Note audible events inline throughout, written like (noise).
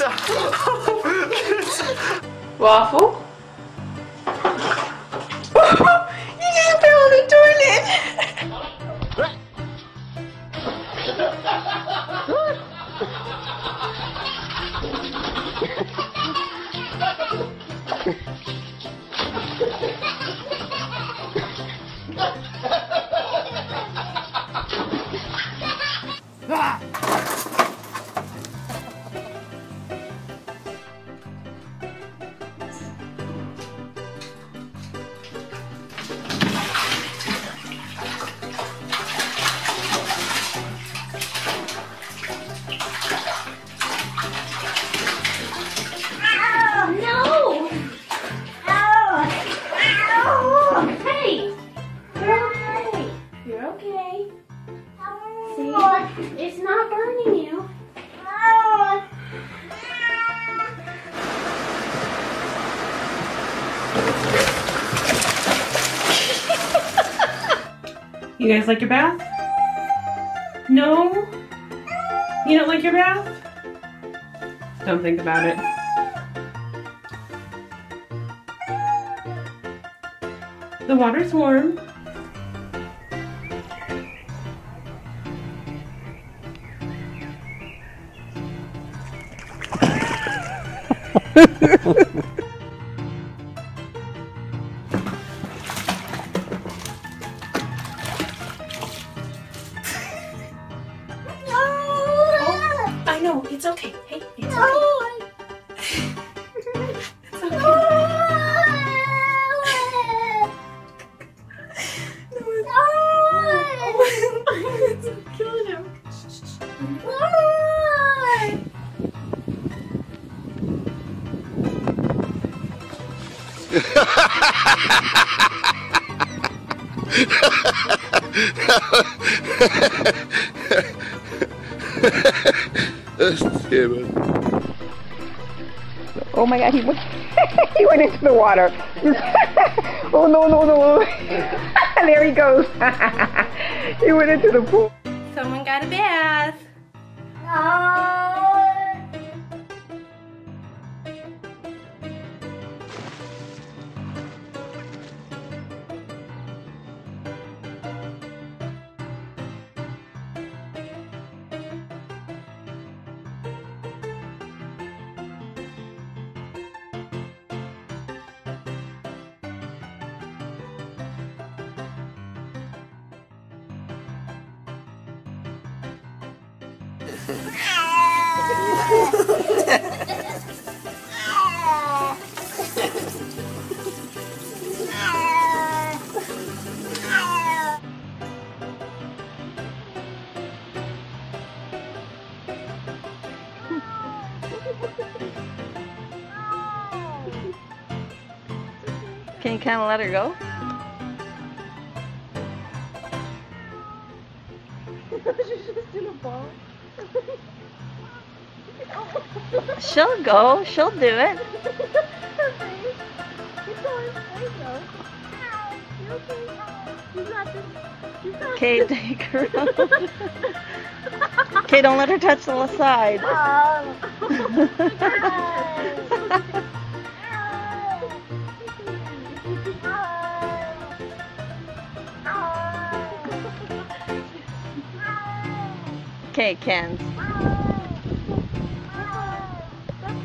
(laughs) 와후? You guys like your bath? No? You don't like your bath? Don't think about it. The water's warm. (laughs) it's okay. Hey, it's okay. It's okay. it's killing him. (laughs) (laughs) (laughs) Oh my god, he went, (laughs) he went into the water. (laughs) oh no, no, no. (laughs) there he goes. he went into the pool. Someone got a bath. Can you kind of let her go? She'll go. She'll do it. (laughs) Okay, take (laughs) her out. Okay, don't let her touch the side. Okay, Ken.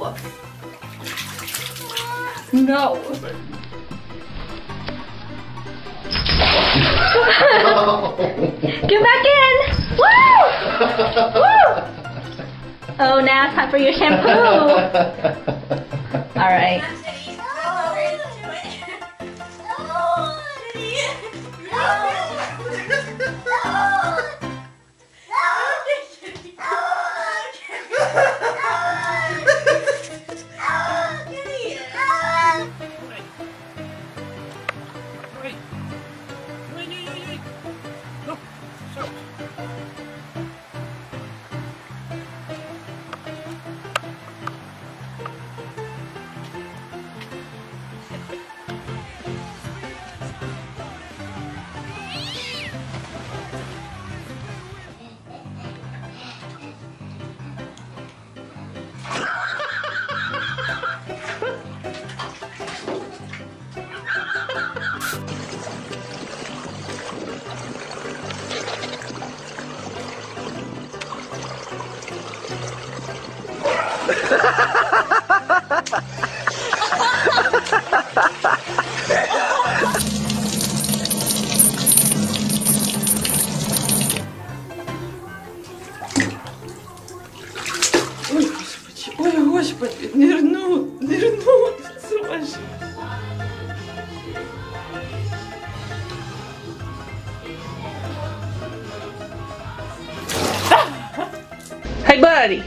No! No! Get back in! Woo! Woo! Oh, now it's time for your shampoo. (laughs) All right. Buddy.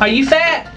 Are you fat?